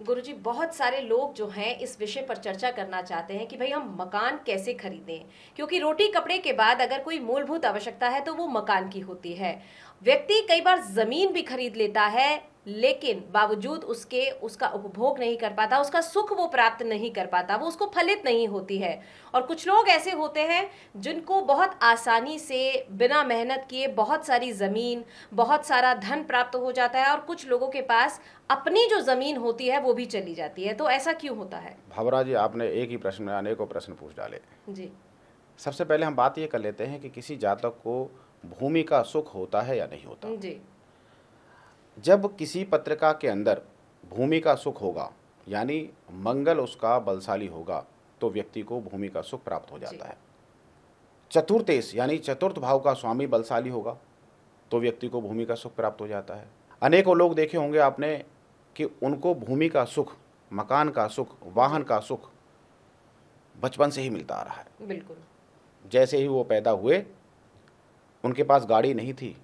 गुरुजी, बहुत सारे लोग जो हैं इस विषय पर चर्चा करना चाहते हैं कि भाई हम मकान कैसे खरीदें? क्योंकि रोटी कपड़े के बाद अगर कोई मूलभूत आवश्यकता है तो वो मकान की होती है। व्यक्ति कई बार ज़मीन भी खरीद लेता है लेकिन बावजूद उसके उसका उपभोग नहीं कर पाता उसका सुख वो प्राप्त नहीं कर पाता वो उसको फलित नहीं होती है। और कुछ लोग ऐसे होते हैं जिनको बहुत आसानी से बिना मेहनत किए बहुत सारी ज़मीन बहुत सारा धन प्राप्त हो जाता है और कुछ लोगों के पास अपनी जो ज़मीन होती है वो भी चली जाती है। तो ऐसा क्यों होता है? भावरा जी आपने एक ही प्रश्न में अनेकों प्रश्न पूछ डाले। जी। सबसे पहले हम बात ये कर लेते हैं कि किसी जातक को भूमि का सुख होता है या नहीं होता। जी। जब किसी पत्रिका के अंदर भूमि का सुख होगा यानी मंगल उसका बलशाली होगा तो व्यक्ति को भूमि का सुख प्राप्त हो जाता है। चतुर्थेश यानी चतुर्थ भाव का स्वामी बलशाली होगा तो व्यक्ति को भूमि का सुख प्राप्त हो जाता है। अनेकों लोग देखे होंगे आपने कि उनको भूमि का सुख मकान का सुख वाहन का सुख बचपन से ही मिलता आ रहा है। बिल्कुल। जैसे ही वो पैदा हुए उनके पास गाड़ी नहीं थी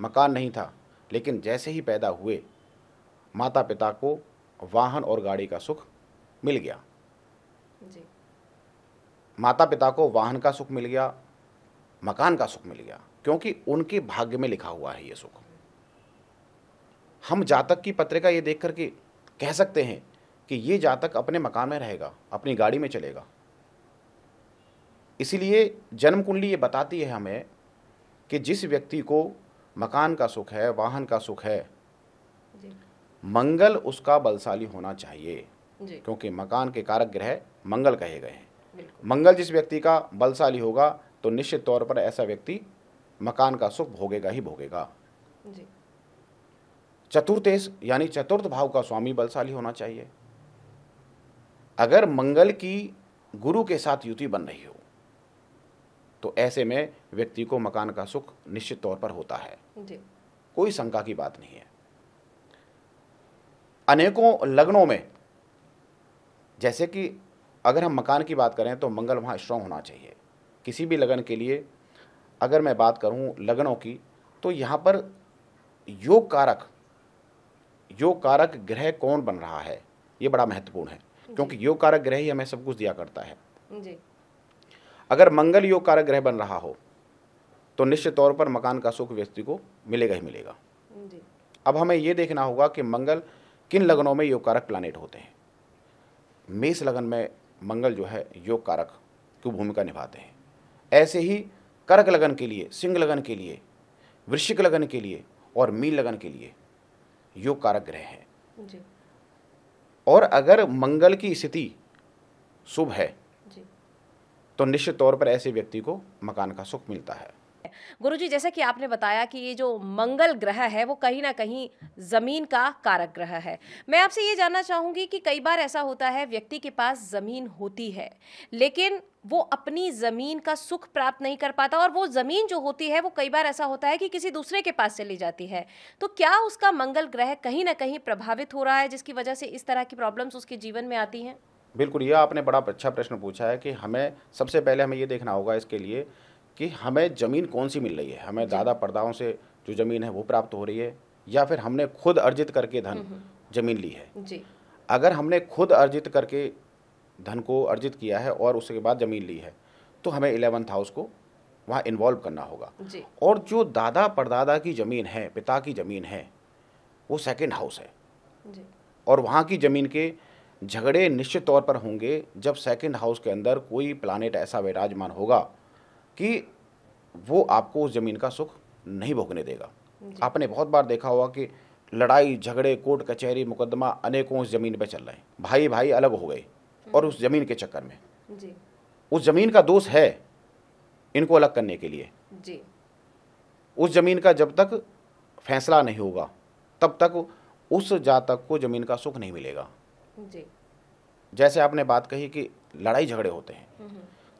मकान नहीं था लेकिन जैसे ही पैदा हुए माता पिता को वाहन और गाड़ी का सुख मिल गया। जी। माता पिता को वाहन का सुख मिल गया मकान का सुख मिल गया क्योंकि उनके भाग्य में लिखा हुआ है ये सुख। हम जातक की पत्रिका ये देख करके कह सकते हैं कि ये जातक अपने मकान में रहेगा अपनी गाड़ी में चलेगा। इसीलिए जन्म कुंडली ये बताती है हमें कि जिस व्यक्ति को मकान का सुख है वाहन का सुख है। जी। मंगल उसका बलशाली होना चाहिए जी। क्योंकि मकान के कारक ग्रह मंगल कहे गए हैं। मंगल जिस व्यक्ति का बलशाली होगा तो निश्चित तौर पर ऐसा व्यक्ति मकान का सुख भोगेगा ही भोगेगा। चतुर्थेश यानी चतुर्थ भाव का स्वामी बलशाली होना चाहिए। अगर मंगल की गुरु के साथ युति बन रही हो तो ऐसे में व्यक्ति को मकान का सुख निश्चित तौर पर होता है। जी। कोई शंका की बात नहीं है। अनेकों लग्नों में जैसे कि अगर हम मकान की बात करें तो मंगल वहाँ स्ट्रांग होना चाहिए। किसी भी लगन के लिए अगर मैं बात करूँ लगनों की तो यहाँ पर योग कारक योग कारक ग्रह कौन बन रहा है? ये बड़ा महत्वपूर्ण है क्योंकि योग कारक ग्रह ही हमें सब कुछ दिया करता है। जी। अगर मंगल योग कारक ग्रह बन रहा हो तो निश्चित तौर पर मकान का सुख व्यक्ति को मिलेगा ही मिलेगा। अब हमें यह देखना होगा कि मंगल किन लगनों में योग कारक प्लानिट होते हैं। मेष लगन में मंगल जो है योग कारक की भूमिका निभाते हैं। ऐसे ही कर्क लगन के लिए सिंह लगन के लिए वृश्चिक लगन के लिए और मीन लगन के लिए योग कारक ग्रह हैं। जी। और अगर मंगल की स्थिति शुभ है तो निश्चित तौर पर ऐसे व्यक्ति को मकान का सुख मिलता है। गुरुजी, जैसे कि आपने बताया कि ये जो मंगल ग्रह है, वो कहीं ना कहीं ज़मीन का कारक ग्रह है। मैं आपसे ये जानना चाहूँगी कि कई बार ऐसा होता है, व्यक्ति के पास ज़मीन होती है, लेकिन वो अपनी ज़मीन का सुख प्राप्त नहीं कर पाता और वो ज़मीन जो होती है, वो कई बार ऐसा होता है कि किसी दूसरे के पास चली जाती है। तो क्या उसका मंगल ग्रह कहीं ना कहीं प्रभावित हो रहा है, जिसकी वजह से इस तरह की प्रॉब्लम्स उसके जीवन में आती हैं? बिल्कुल ये आपने बड़ा अच्छा प्रश्न पूछा है कि हमें सबसे पहले हमें ये देखना होगा इसके लिए कि हमें ज़मीन कौन सी मिल रही है? हमें दादा परदाओं से जो ज़मीन है वो प्राप्त हो रही है या फिर हमने खुद अर्जित करके धन ज़मीन ली है? जी। अगर हमने खुद अर्जित करके धन को अर्जित किया है और उसके बाद ज़मीन ली है तो हमें इलेवंथ हाउस को वहाँ इन्वॉल्व करना होगा। जी। और जो दादा परदादा की ज़मीन है पिता की ज़मीन है वो सेकेंड हाउस है। जी। और वहाँ की ज़मीन के झगड़े निश्चित तौर पर होंगे जब सेकंड हाउस के अंदर कोई प्लानेट ऐसा विराजमान होगा कि वो आपको उस ज़मीन का सुख नहीं भोगने देगा। आपने बहुत बार देखा होगा कि लड़ाई झगड़े कोर्ट कचहरी मुकदमा अनेकों उस ज़मीन पर चल रहे हैं। भाई भाई अलग हो गए और उस ज़मीन के चक्कर में। जी। उस ज़मीन का दोष है इनको अलग करने के लिए। जी। उस ज़मीन का जब तक फैसला नहीं होगा तब तक उस जातक को ज़मीन का सुख नहीं मिलेगा। जी। जैसे आपने बात कही कि लड़ाई झगड़े होते हैं।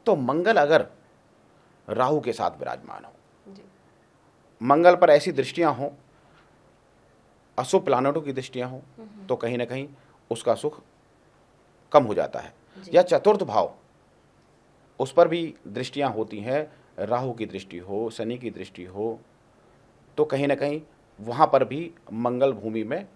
तो मंगल अगर राहु के साथ विराजमान हो जी। मंगल पर ऐसी दृष्टियाँ हों अशुभ प्लानटों की दृष्टियाँ हों तो कहीं ना कहीं उसका सुख कम हो जाता है। या चतुर्थ भाव उस पर भी दृष्टियाँ होती हैं राहु की दृष्टि हो शनि की दृष्टि हो तो कहीं ना कहीं वहाँ पर भी मंगल भूमि में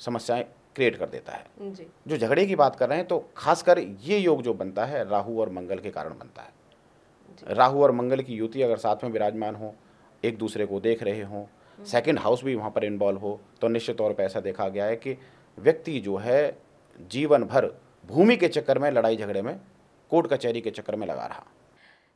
समस्याएँ क्रिएट कर देता है। जी। जो झगड़े की बात कर रहे हैं तो खासकर ये योग जो बनता है राहु और मंगल के कारण बनता है। राहु और मंगल की युति अगर साथ में विराजमान हो एक दूसरे को देख रहे हों सेकंड हाउस भी वहाँ पर इन्वॉल्व हो तो निश्चित तौर पर ऐसा देखा गया है कि व्यक्ति जो है जीवन भर भूमि के चक्कर में लड़ाई झगड़े में कोर्ट कचहरी के चक्कर में लगा रहा।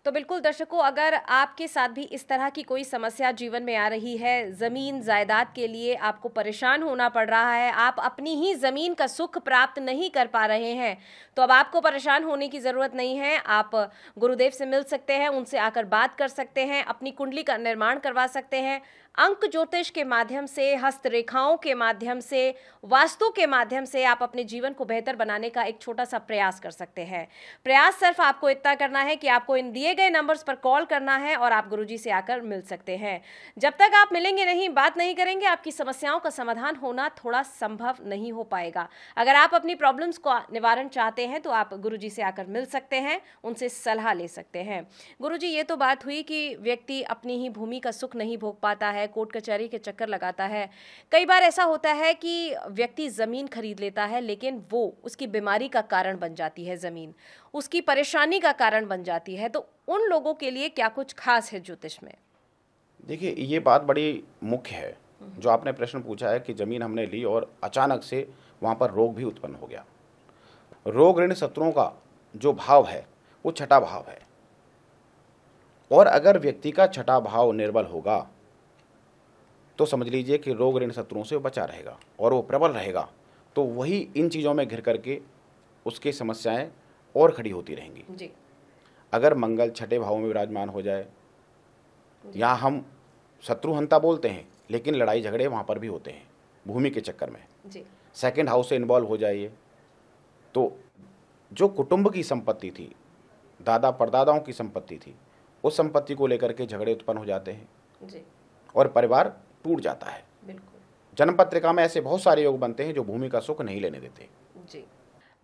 तो बिल्कुल, दर्शकों, अगर आपके साथ भी इस तरह की कोई समस्या जीवन में आ रही है, ज़मीन जायदाद के लिए आपको परेशान होना पड़ रहा है, आप अपनी ही ज़मीन का सुख प्राप्त नहीं कर पा रहे हैं तो अब आपको परेशान होने की ज़रूरत नहीं है। आप गुरुदेव से मिल सकते हैं, उनसे आकर बात कर सकते हैं, अपनी कुंडली का निर्माण करवा सकते हैं। अंक ज्योतिष के माध्यम से, हस्तरेखाओं के माध्यम से, वास्तु के माध्यम से आप अपने जीवन को बेहतर बनाने का एक छोटा सा प्रयास कर सकते हैं। प्रयास सिर्फ़ आपको इतना करना है कि आपको इन दिए गए नंबर्स पर कॉल करना है और आप गुरुजी से आकर मिल सकते हैं। जब तक आप मिलेंगे नहीं, बात नहीं करेंगे, आपकी समस्याओं का समाधान होना थोड़ा संभव नहीं हो पाएगा। अगर आप अपनी प्रॉब्लम्स को निवारण चाहते हैं तो आप गुरु से आकर मिल सकते हैं, उनसे सलाह ले सकते हैं। गुरु ये तो बात हुई कि व्यक्ति अपनी ही भूमि का सुख नहीं भोग पाता है कोर्ट कचहरी के चक्कर लगाता है। कई बार ऐसा होता है कि व्यक्ति ज़मीन खरीद लेता है, लेकिन वो उसकी बीमारी का कारण बन जाती है ज़मीन। उसकी परेशानी का कारण बन जाती है। तो उन लोगों के लिए क्या कुछ खास है ज्योतिष में? देखिए, ये बात बड़ी मुख्य है। जो आपने प्रश्न पूछा है कि ज़मीन हमने ली और अचानक से वहाँ पर रोग भी उत्पन्न हो गया। रोग ऋण शत्रुओं का जो भाव है, वो छठा भाव है। और अगर व्यक्ति का छठा भाव निर्बल होगा तो समझ लीजिए कि रोग ऋण शत्रुओं से बचा रहेगा और वो प्रबल रहेगा। तो वही इन चीज़ों में घिर करके उसकी समस्याएँ और खड़ी होती रहेंगी। जी। अगर मंगल छठे भाव में विराजमान हो जाए या हम शत्रुहंता बोलते हैं लेकिन लड़ाई झगड़े वहाँ पर भी होते हैं भूमि के चक्कर में। सेकेंड हाउस से इन्वॉल्व हो जाइए। तो जो कुटुंब की संपत्ति थी दादा परदादाओं की संपत्ति थी उस संपत्ति को लेकर के झगड़े उत्पन्न हो जाते हैं। जी। और परिवार टूट जाता है। बिल्कुल। जन्म पत्रिका में ऐसे बहुत सारे योग बनते हैं जो भूमि का सुख नहीं लेने देते। जी।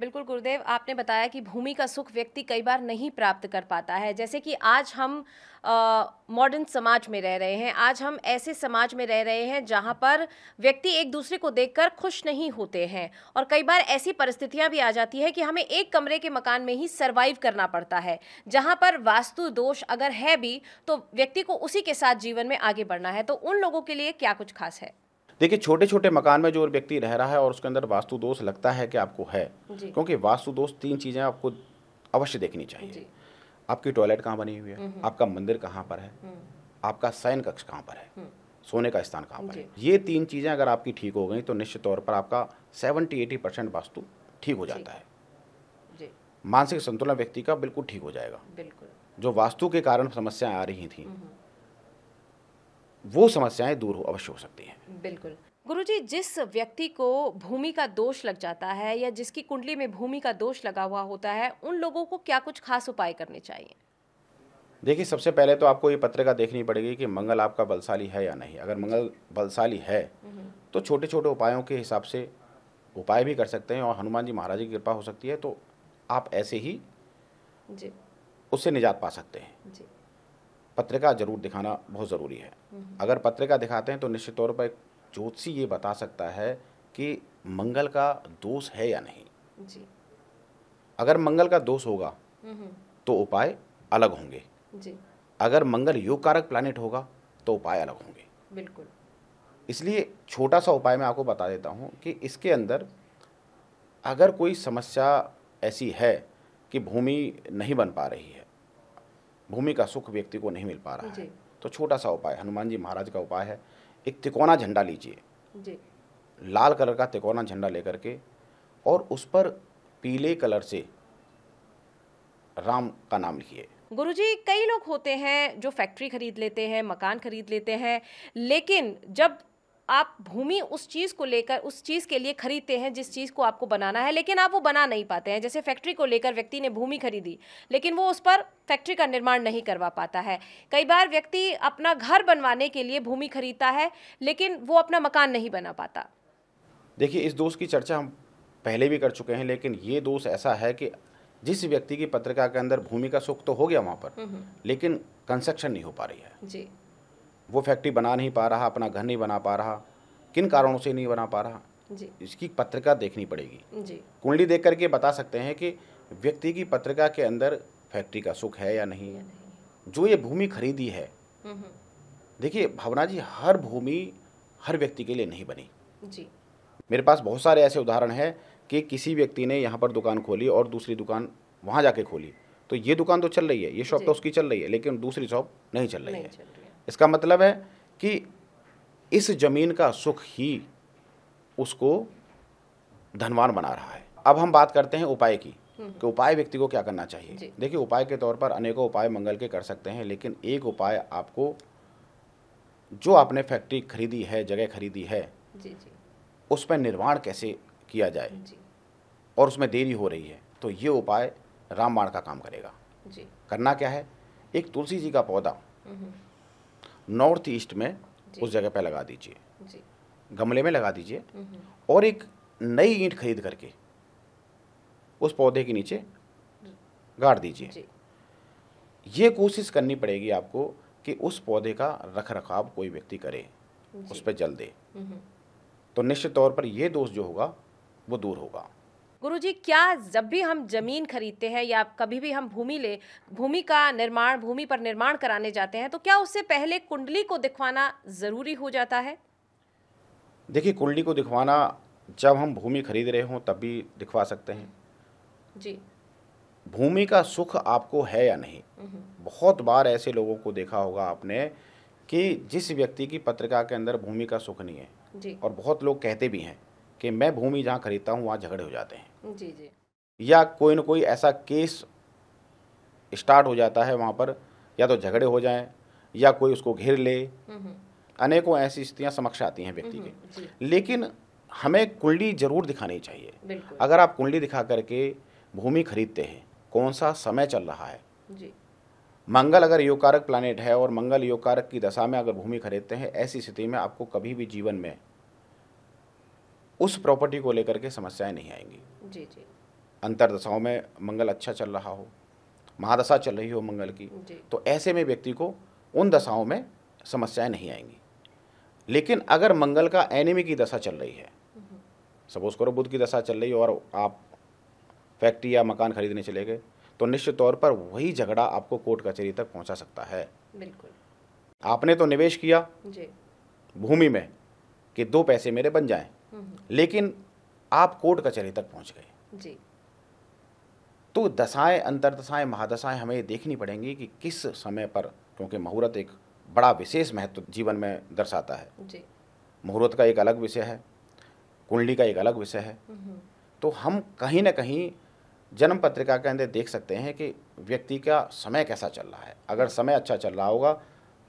बिल्कुल गुरुदेव, आपने बताया कि भूमि का सुख व्यक्ति कई बार नहीं प्राप्त कर पाता है। जैसे कि आज हम मॉडर्न समाज में रह रहे हैं। आज हम ऐसे समाज में रह रहे हैं जहाँ पर व्यक्ति एक दूसरे को देखकर खुश नहीं होते हैं और कई बार ऐसी परिस्थितियाँ भी आ जाती है कि हमें एक कमरे के मकान में ही सर्वाइव करना पड़ता है। जहाँ पर वास्तु दोष अगर है भी तो व्यक्ति को उसी के साथ जीवन में आगे बढ़ना है। तो उन लोगों के लिए क्या कुछ खास है? देखिए छोटे छोटे मकान में जो व्यक्ति रह रहा है और उसके अंदर वास्तु दोष लगता है कि आपको है क्योंकि वास्तु दोष तीन चीज़ें आपको अवश्य देखनी चाहिए। आपकी टॉयलेट कहाँ बनी हुई है? हम्म, हम्म। आपका मंदिर कहाँ पर है? हम्म। आपका शयन कक्ष कहाँ पर है? सोने का स्थान कहाँ पर है? ये तीन चीज़ें अगर आपकी ठीक हो गई तो निश्चित तौर पर आपका सेवेंटी एटी परसेंट वास्तु ठीक हो जाता है। मानसिक संतुलन व्यक्ति का बिल्कुल ठीक हो जाएगा। बिल्कुल। जो वास्तु के कारण समस्याएँ आ रही थी वो समस्याएँ दूर हो अवश्य हो सकती हैं। बिल्कुल। गुरुजी जिस व्यक्ति को भूमि का दोष लग जाता है या जिसकी कुंडली में भूमि का दोष लगा हुआ होता है उन लोगों को क्या कुछ खास उपाय करने चाहिए? देखिए सबसे पहले तो आपको ये पत्रिका देखनी पड़ेगी कि मंगल आपका बलशाली है या नहीं। अगर मंगल बलशाली है तो छोटे छोटे उपायों के हिसाब से उपाय भी कर सकते हैं और हनुमान जी महाराज की कृपा हो सकती है तो आप ऐसे ही जी। उससे निजात पा सकते हैं। जी। पत्रिका ज़रूर दिखाना बहुत ज़रूरी है। अगर पत्रिका दिखाते हैं तो निश्चित तौर पर ज्योतिषी ये बता सकता है कि मंगल का दोष है या नहीं। जी। अगर मंगल का दोष होगा तो उपाय अलग होंगे। जी। अगर मंगल योग कारक प्लानिट होगा तो उपाय अलग होंगे। बिल्कुल। इसलिए छोटा सा उपाय मैं आपको बता देता हूँ कि इसके अंदर अगर कोई समस्या ऐसी है कि भूमि नहीं बन पा रही है भूमि का सुख व्यक्ति को नहीं मिल पा रहा है। तो छोटा सा उपाय हनुमान जी महाराज का उपाय है एक तिकोना झंडा लीजिए। लाल कलर का तिकोना झंडा लेकर के और उस पर पीले कलर से राम का नाम लिखिए। गुरुजी कई लोग होते हैं जो फैक्ट्री खरीद लेते हैं मकान खरीद लेते हैं लेकिन जब आप भूमि उस चीज़ को लेकर उस चीज़ के लिए खरीदते हैं जिस चीज़ को आपको बनाना है लेकिन आप वो बना नहीं पाते हैं। जैसे फैक्ट्री को लेकर व्यक्ति ने भूमि खरीदी लेकिन वो उस पर फैक्ट्री का निर्माण नहीं करवा पाता है। कई बार व्यक्ति अपना घर बनवाने के लिए भूमि खरीदता है लेकिन वो अपना मकान नहीं बना पाता। देखिए इस दोष की चर्चा हम पहले भी कर चुके हैं लेकिन ये दोष ऐसा है कि जिस व्यक्ति की पत्रिका के अंदर भूमि का सुख तो हो गया वहाँ पर हम्म, हम्म। लेकिन कंस्ट्रक्शन नहीं हो पा रही है। जी। वो फैक्ट्री बना नहीं पा रहा अपना घर नहीं बना पा रहा किन कारणों से नहीं बना पा रहा? जी। इसकी पत्रिका देखनी पड़ेगी। जी। कुंडली देख करके बता सकते हैं कि व्यक्ति की पत्रिका के अंदर फैक्ट्री का सुख है या नहीं या नहीं जो ये भूमि खरीदी है हम्म, हम्म, देखिए भावना जी हर भूमि हर व्यक्ति के लिए नहीं बनी। जी। मेरे पास बहुत सारे ऐसे उदाहरण हैं कि किसी व्यक्ति ने यहाँ पर दुकान खोली और दूसरी दुकान वहाँ जाके खोली। तो ये दुकान तो चल रही है ये शॉप तो उसकी चल रही है लेकिन दूसरी शॉप नहीं चल रही है। चल रही। है इसका मतलब है कि इस ज़मीन का सुख ही उसको धनवान बना रहा है। अब हम बात करते हैं उपाय की कि उपाय व्यक्ति को क्या करना चाहिए। देखिए उपाय के तौर पर अनेकों उपाय मंगल के कर सकते हैं लेकिन एक उपाय आपको जो आपने फैक्ट्री खरीदी है जगह खरीदी है जी जी। उस पर निर्माण कैसे किया जाए? जी। और उसमें देरी हो रही है तो ये उपाय रामबाण का काम करेगा। जी। करना क्या है? एक तुलसी जी का पौधा। हम्म, नॉर्थ ईस्ट में उस जगह पर लगा दीजिए। गमले में लगा दीजिए हम्म, और एक नई ईंट खरीद करके उस पौधे के नीचे गाड़ दीजिए। ये कोशिश करनी पड़ेगी आपको कि उस पौधे का रख रखाव कोई व्यक्ति करे उस पर जल दे। हम्म। तो निश्चित तौर पर यह दोष जो होगा वो दूर होगा। गुरुजी क्या जब भी हम ज़मीन खरीदते हैं या कभी भी हम भूमि ले भूमि का निर्माण भूमि पर निर्माण कराने जाते हैं तो क्या उससे पहले कुंडली को दिखवाना ज़रूरी हो जाता है? देखिए कुंडली को दिखवाना जब हम भूमि खरीद रहे हों तब भी दिखवा सकते हैं। जी। भूमि का सुख आपको है या नहीं? बहुत बार ऐसे लोगों को देखा होगा आपने कि जिस व्यक्ति की पत्रिका के अंदर भूमि का सुख नहीं है जी। और बहुत लोग कहते भी हैं कि मैं भूमि जहाँ खरीदता हूँ वहाँ झगड़े हो जाते हैं। जी जी। या कोई ना कोई ऐसा केस स्टार्ट हो जाता है वहाँ पर या तो झगड़े हो जाएँ या कोई उसको घेर ले। हम्म, अनेकों ऐसी स्थितियाँ समक्ष आती हैं व्यक्ति जी के। लेकिन हमें कुंडली ज़रूर दिखानी चाहिए। अगर आप कुंडली दिखा करके भूमि खरीदते हैं कौन सा समय चल रहा है? जी। मंगल अगर योगकारक प्लानिट है और मंगल योगकारक की दशा में अगर भूमि खरीदते हैं ऐसी स्थिति में आपको कभी भी जीवन में उस प्रॉपर्टी को लेकर के समस्याएँ नहीं आएँगी। जी जी। अंतर दशाओं में मंगल अच्छा चल रहा हो महादशा चल रही हो मंगल की जी। तो ऐसे में व्यक्ति को उन दशाओं में समस्याएँ नहीं आएँगी। लेकिन अगर मंगल का एनिमी की दशा चल रही है सपोज़ करो बुध की दशा चल रही है और आप फैक्ट्री या मकान खरीदने चले गए तो निश्चित तौर पर वही झगड़ा आपको कोर्ट कचहरी तक पहुँचा सकता है। बिल्कुल। आपने तो निवेश किया भूमि में कि दो पैसे मेरे बन जाएँ। हम्म, लेकिन आप कोर्ट कचहरी तक पहुँच गए। जी। तो दशाएँ अंतरदशाएँ महादशाएँ हमें देखनी पड़ेंगी कि किस समय पर क्योंकि मुहूर्त एक बड़ा विशेष महत्व जीवन में दर्शाता है। जी। मुहूर्त का एक अलग विषय है कुंडली का एक अलग विषय है। हम्म, तो हम कहीं ना कहीं जन्म पत्रिका के अंदर देख सकते हैं कि व्यक्ति का समय कैसा चल रहा है। अगर समय अच्छा चल रहा होगा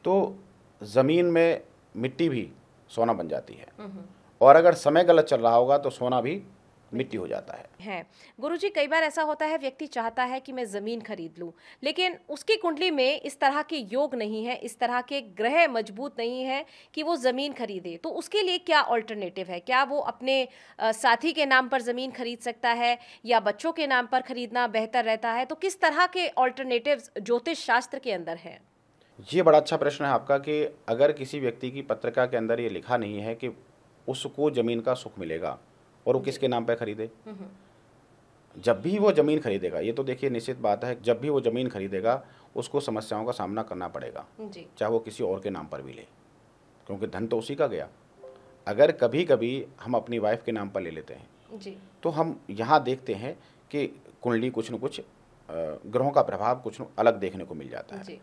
तो ज़मीन में मिट्टी भी सोना बन जाती है। हम्म, और अगर समय गलत चल रहा होगा तो सोना भी मिट्टी हो जाता है। है। गुरुजी कई बार ऐसा होता है व्यक्ति चाहता है कि मैं ज़मीन खरीद लूँ लेकिन उसकी कुंडली में इस तरह के योग नहीं है इस तरह के ग्रह मज़बूत नहीं है कि वो ज़मीन खरीदे। तो उसके लिए क्या ऑल्टरनेटिव है? क्या वो अपने साथी के नाम पर ज़मीन खरीद सकता है या बच्चों के नाम पर खरीदना बेहतर रहता है? तो किस तरह के ऑल्टरनेटिव ज्योतिष शास्त्र के अंदर हैं? ये बड़ा अच्छा प्रश्न है आपका कि अगर किसी व्यक्ति की पत्रिका के अंदर ये लिखा नहीं है कि उसको ज़मीन का सुख मिलेगा और वो किसके नाम पर खरीदे? जब भी वो ज़मीन खरीदेगा ये तो देखिए निश्चित बात है जब भी वो ज़मीन खरीदेगा उसको समस्याओं का सामना करना पड़ेगा चाहे वो किसी और के नाम पर भी ले क्योंकि धन तो उसी का गया। अगर कभी कभी हम अपनी वाइफ के नाम पर ले लेते हैं जी। तो हम यहाँ देखते हैं कि कुंडली कुछ न कुछ ग्रहों का प्रभाव कुछ न अलग देखने को मिल जाता है। जी।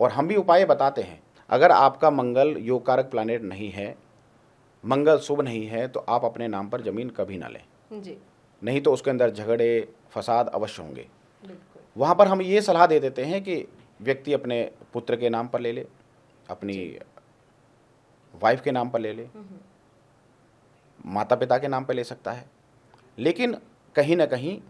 और हम भी उपाय बताते हैं अगर आपका मंगल योग कारक प्लानेट नहीं है मंगल शुभ नहीं है तो आप अपने नाम पर ज़मीन कभी ना लें। जी। नहीं तो उसके अंदर झगड़े फसाद अवश्य होंगे। वहाँ पर हम ये सलाह दे देते हैं कि व्यक्ति अपने पुत्र के नाम पर ले ले अपनी वाइफ के नाम पर ले ले। माता पिता के नाम पर ले सकता है। लेकिन कहीं ना कहीं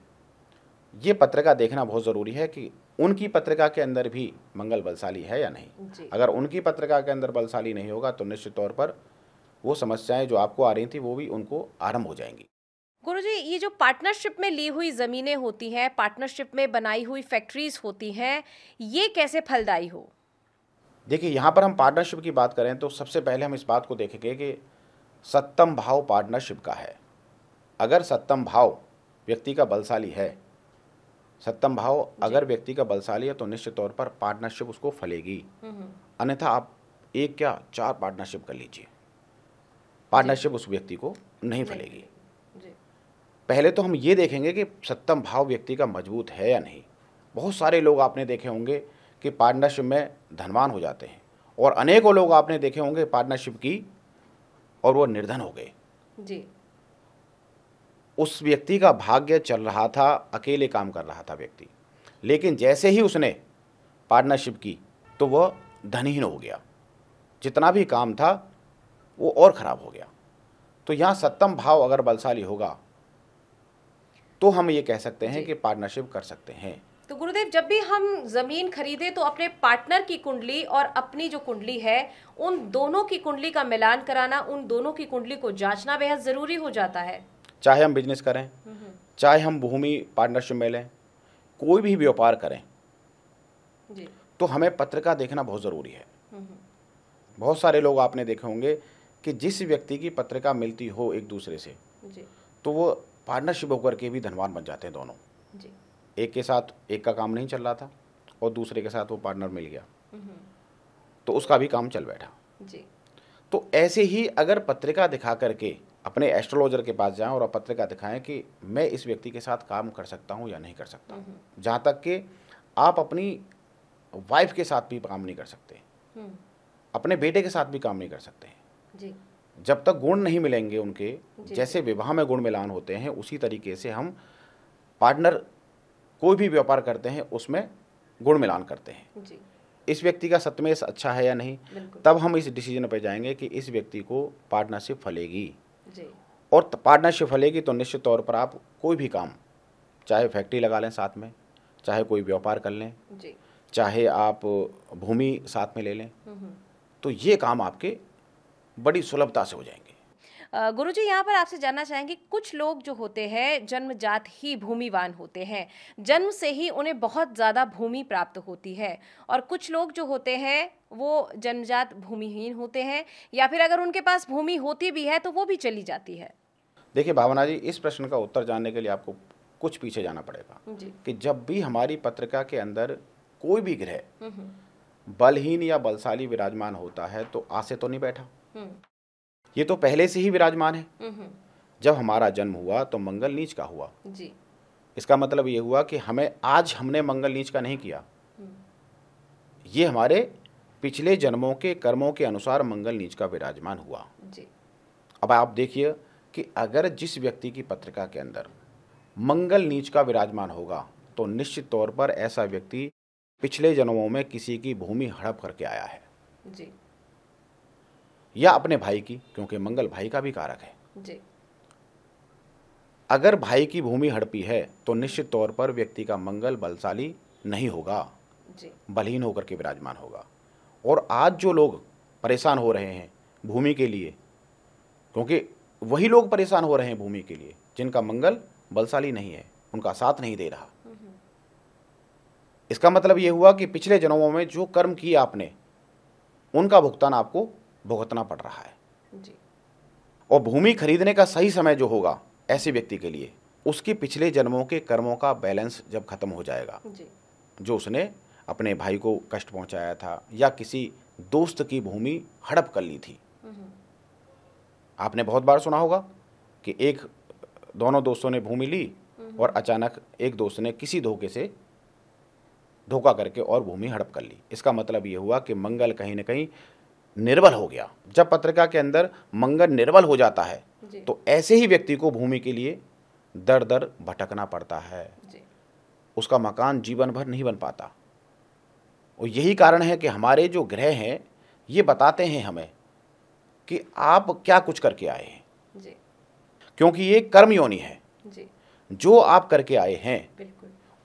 ये पत्रिका देखना बहुत ज़रूरी है कि उनकी पत्रिका के अंदर भी मंगल बलशाली है या नहीं। अगर उनकी पत्रिका के अंदर बलशाली नहीं होगा तो निश्चित तौर पर वो समस्याएँ जो आपको आ रही थी वो भी उनको आरंभ हो जाएँगी। गुरुजी ये जो पार्टनरशिप में ली हुई ज़मीनें होती हैं पार्टनरशिप में बनाई हुई फैक्ट्रीज होती हैं ये कैसे फलदायी हो? देखिए यहाँ पर हम पार्टनरशिप की बात करें तो सबसे पहले हम इस बात को देखेंगे कि सप्तम भाव पार्टनरशिप का है। अगर सप्तम भाव व्यक्ति का बलशाली है सप्तम भाव अगर व्यक्ति का बलशाली है तो निश्चित तौर पर पार्टनरशिप उसको फलेगी। हम्म, अन्यथा आप एक क्या चार पार्टनरशिप कर लीजिए। पार्टनरशिप उस व्यक्ति को नहीं फलेगी। पहले तो हम ये देखेंगे कि सप्तम भाव व्यक्ति का मज़बूत है या नहीं। बहुत सारे लोग आपने देखे होंगे कि पार्टनरशिप में धनवान हो जाते हैं और अनेकों लोग आपने देखे होंगे पार्टनरशिप की और वो निर्धन हो गए। जी। उस व्यक्ति का भाग्य चल रहा था अकेले काम कर रहा था व्यक्ति। लेकिन जैसे ही उसने पार्टनरशिप की तो वह धनहीन हो गया। जितना भी काम था वो और ख़राब हो गया। तो यहाँ सप्तम भाव अगर बलशाली होगा तो हम ये कह सकते हैं कि पार्टनरशिप कर सकते हैं। तो गुरुदेव जब भी हम ज़मीन खरीदे तो अपने पार्टनर की कुंडली और अपनी जो कुंडली है उन दोनों की कुंडली का मिलान कराना उन दोनों की कुंडली को जांचना बेहद ज़रूरी हो जाता है। चाहे हम बिज़नेस करें हम्म, चाहे हम भूमि पार्टनरशिप में लें कोई भी व्यापार करें जी। तो हमें पत्रिका देखना बहुत ज़रूरी है। हम्म, बहुत सारे लोग आपने देखे होंगे कि जिस व्यक्ति की पत्रिका मिलती हो एक दूसरे से जी। तो वो पार्टनरशिप होकर के भी धनवान बन जाते हैं दोनों। जी। एक के साथ एक का काम नहीं चल रहा था और दूसरे के साथ वो पार्टनर मिल गया। हम्म, तो उसका भी काम चल बैठा। जी। तो ऐसे ही अगर पत्रिका दिखा करके अपने एस्ट्रोलॉजर के पास जाएँ और पत्रिका दिखाएँ कि मैं इस व्यक्ति के साथ काम कर सकता हूँ या नहीं कर सकता। हम्म, जहाँ तक कि आप अपनी वाइफ के साथ भी काम नहीं कर सकते। हम्म, अपने बेटे के साथ भी काम नहीं कर सकते। जी। जब तक गुण नहीं मिलेंगे उनके जैसे विवाह में गुण मिलान होते हैं उसी तरीके से हम पार्टनर कोई भी व्यापार करते हैं उसमें गुण मिलान करते हैं। जी। इस व्यक्ति का सत्यमेश अच्छा है या नहीं तब हम इस डिसीज़न पर जाएँगे कि इस व्यक्ति को पार्टनरशिप फलेगी। जी। और पार्टनरशिप फलेगी तो निश्चित तौर पर आप कोई भी काम चाहे फैक्ट्री लगा लें साथ में चाहे कोई व्यापार कर लें जी। चाहे आप भूमि साथ में ले लें हम्म, तो ये काम आपके बड़ी सुलभता से हो जाएँगे। गुरु जी यहाँ पर आपसे जानना चाहेंगे कुछ लोग जो होते हैं जन्मजात ही भूमिवान होते हैं। जन्म से ही उन्हें बहुत ज़्यादा भूमि प्राप्त होती है। और कुछ लोग जो होते हैं वो जन्मजात भूमिहीन होते हैं या फिर अगर उनके पास भूमि होती भी है तो वो भी चली जाती है। देखिए भावना जी इस प्रश्न का उत्तर जानने के लिए आपको कुछ पीछे जाना पड़ेगा कि जब भी हमारी पत्रिका के अंदर कोई भी ग्रह हम्म, बलहीन या बलशाली विराजमान होता है तो आसे तो नहीं बैठा। हम्म, ये तो पहले से ही विराजमान है। हम्म, जब हमारा जन्म हुआ तो मंगल नीच का हुआ। जी। इसका मतलब ये हुआ कि हमें आज हमने मंगल नीच का नहीं किया। हम्म, ये हमारे पिछले जन्मों के कर्मों के अनुसार मंगल नीच का विराजमान हुआ। जी। अब आप देखिए कि अगर जिस व्यक्ति की पत्रिका के अंदर मंगल नीच का विराजमान होगा तो निश्चित तौर पर ऐसा व्यक्ति पिछले जन्मों में किसी की भूमि हड़प करके आया है। जी। या अपने भाई की क्योंकि मंगल भाई का भी कारक है। जी। अगर भाई की भूमि हड़पी है तो निश्चित तौर पर व्यक्ति का मंगल बलशाली नहीं होगा। जी। बलहीन होकर के विराजमान होगा। और आज जो लोग परेशान हो रहे हैं भूमि के लिए क्योंकि वही लोग परेशान हो रहे हैं भूमि के लिए जिनका मंगल बलशाली नहीं है उनका साथ नहीं दे रहा। हम्म, इसका मतलब ये हुआ कि पिछले जन्मों में जो कर्म किए आपने उनका भुगतान आपको भुगतना पड़ रहा है। जी। और भूमि खरीदने का सही समय जो होगा ऐसे व्यक्ति के लिए उसके पिछले जन्मों के कर्मों का बैलेंस जब खत्म हो जाएगा जी। जो उसने अपने भाई को कष्ट पहुँचाया था या किसी दोस्त की भूमि हड़प कर ली थी। हम्म, आपने बहुत बार सुना होगा कि एक दोनों दोस्तों ने भूमि ली और अचानक एक दोस्त ने किसी धोखे से धोखा करके और भूमि हड़प कर ली। इसका मतलब ये हुआ कि मंगल कहीं ना कहीं निर्बल हो गया। जब पत्रिका के अंदर मंगल निर्बल हो जाता है तो ऐसे ही व्यक्ति को भूमि के लिए दर दर भटकना पड़ता है। जी। उसका मकान जीवन भर नहीं बन पाता। और यही कारण है कि हमारे जो ग्रह हैं ये बताते हैं हमें कि आप क्या कुछ करके आए हैं। क्योंकि ये कर्म योनि है। जी। जो आप करके आए हैं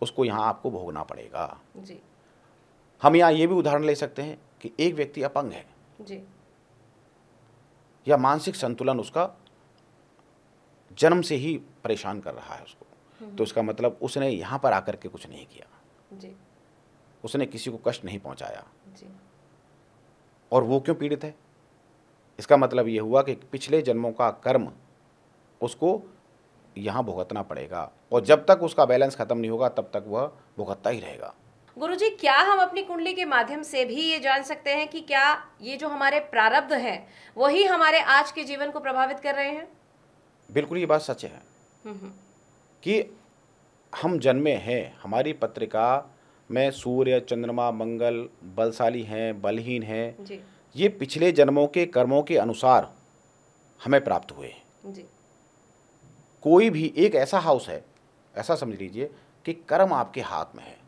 उसको यहाँ आपको भोगना पड़ेगा। जी। हम यहाँ ये भी उदाहरण ले सकते हैं कि एक व्यक्ति अपंग है। जी। या मानसिक संतुलन उसका जन्म से ही परेशान कर रहा है उसको। तो इसका मतलब उसने यहाँ पर आकर के कुछ नहीं किया। जी। उसने किसी को कष्ट नहीं पहुँचाया। जी। और वो क्यों पीड़ित है? इसका मतलब ये हुआ कि पिछले जन्मों का कर्म उसको यहाँ भुगतना पड़ेगा। और जब तक उसका बैलेंस खत्म नहीं होगा तब तक वह भुगतता ही रहेगा। गुरुजी क्या हम अपनी कुंडली के माध्यम से भी ये जान सकते हैं कि क्या ये जो हमारे प्रारब्ध हैं वही हमारे आज के जीवन को प्रभावित कर रहे हैं? बिल्कुल ये बात सच है। हम्म, हम्म, कि हम जन्मे हैं हमारी पत्रिका में सूर्य चंद्रमा मंगल बलशाली हैं बलहीन हैं ये पिछले जन्मों के कर्मों के अनुसार हमें प्राप्त हुए हैं। जी। कोई भी एक ऐसा हाउस है ऐसा समझ लीजिए कि कर्म आपके हाथ में है। जी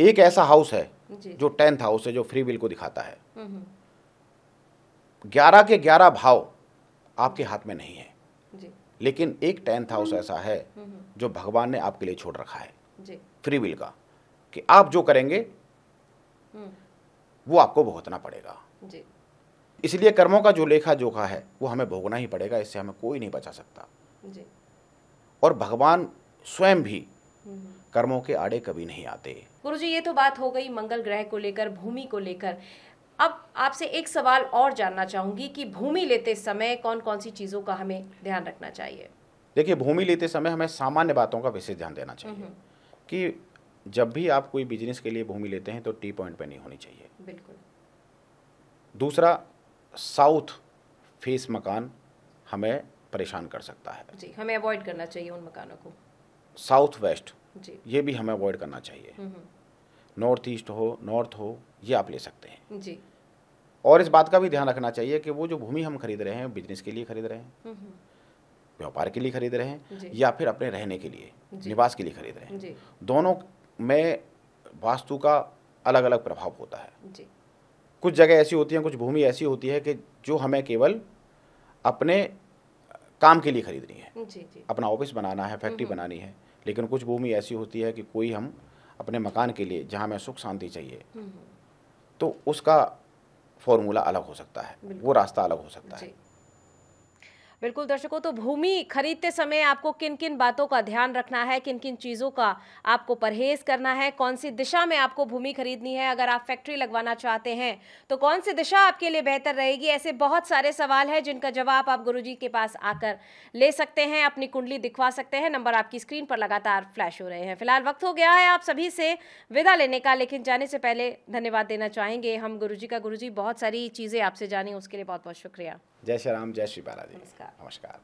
एक ऐसा हाउस है जी। टेंथ हाउस है जो फ्री विल को दिखाता है। हम्म, हम्म, ग्यारह के ग्यारह भाव आपके हाथ में नहीं है। जी। लेकिन एक टेंथ हाउस ऐसा है हम्म, हम्म, जो भगवान ने आपके लिए छोड़ रखा है। जी। फ्री विल का। कि आप जो करेंगे हम्म, वो आपको भुगतना पड़ेगा। जी। इसलिए कर्मों का जो लेखा जोखा है वो हमें भोगना ही पड़ेगा इससे हमें कोई नहीं बचा सकता। जी। और भगवान स्वयं भी हम्म, कर्मों के आड़े कभी नहीं आते। गुरुजी ये तो बात हो गई मंगल ग्रह को लेकर भूमि को लेकर। अब आपसे एक सवाल और जानना चाहूँगी कि भूमि लेते समय कौन कौन सी चीज़ों का हमें ध्यान रखना चाहिए? देखिए भूमि लेते समय हमें सामान्य बातों का विशेष ध्यान देना चाहिए। कि जब भी आप कोई बिज़नेस के लिए भूमि लेते हैं तो टी पॉइंट पे नहीं होनी चाहिए। बिल्कुल। दूसरा साउथ फेस मकान हमें परेशान कर सकता है। जी हमें अवॉइड करना चाहिए उन मकानों को। साउथ वेस्ट जी। ये भी हमें अवॉइड करना चाहिए। हम्म, नॉर्थ ईस्ट हो नॉर्थ हो ये आप ले सकते हैं। हम्म, जी। और इस बात का भी ध्यान रखना चाहिए कि वो जो भूमि हम खरीद रहे हैं बिज़नेस के लिए खरीद रहे हैं हम्म, हम्म, व्यापार के लिए खरीद रहे हैं या फिर अपने रहने के लिए निवास के लिए खरीद रहे हैं। दोनों में वास्तु का अलग अलग प्रभाव होता है। जी। कुछ जगह ऐसी होती हैं कुछ भूमि ऐसी होती है कि जो हमें केवल अपने काम के लिए खरीदनी है। जी जी। अपना ऑफ़िस बनाना है फैक्ट्री बनानी है। लेकिन कुछ भूमि ऐसी होती है कि कोई हम अपने मकान के लिए जहाँ हमें सुख शांति चाहिए हम्म, तो उसका फॉर्मूला अलग हो सकता है। वो रास्ता अलग हो सकता है। बिल्कुल, दर्शकों तो भूमि खरीदते समय आपको किन किन बातों का ध्यान रखना है किन किन चीज़ों का आपको परहेज करना है कौन सी दिशा में आपको भूमि खरीदनी है, अगर आप फैक्ट्री लगवाना चाहते हैं तो कौन सी दिशा आपके लिए बेहतर रहेगी? ऐसे बहुत सारे सवाल हैं जिनका जवाब आप गुरुजी के पास आकर ले सकते हैं, अपनी कुंडली दिखवा सकते हैं, नंबर आपकी स्क्रीन पर लगातार फ्लैश हो रहे हैं। फ़िलहाल वक्त हो गया है आप सभी से विदा लेने का, लेकिन जाने से पहले धन्यवाद देना चाहेंगे। हम गुरुजी का गुरुजी, बहुत सारी चीज़ें आपसे जानी, उसके लिए बहुत बहुत शुक्रिया। जय श्री राम जय श्री बालाजी नमस्कार। नमस्कार